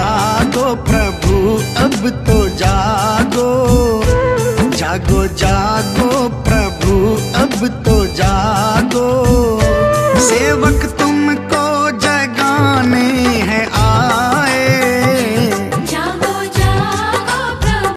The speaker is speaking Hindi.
जागो प्रभु अब तो जागो। जागो जागो प्रभु अब तो जागो। सेवक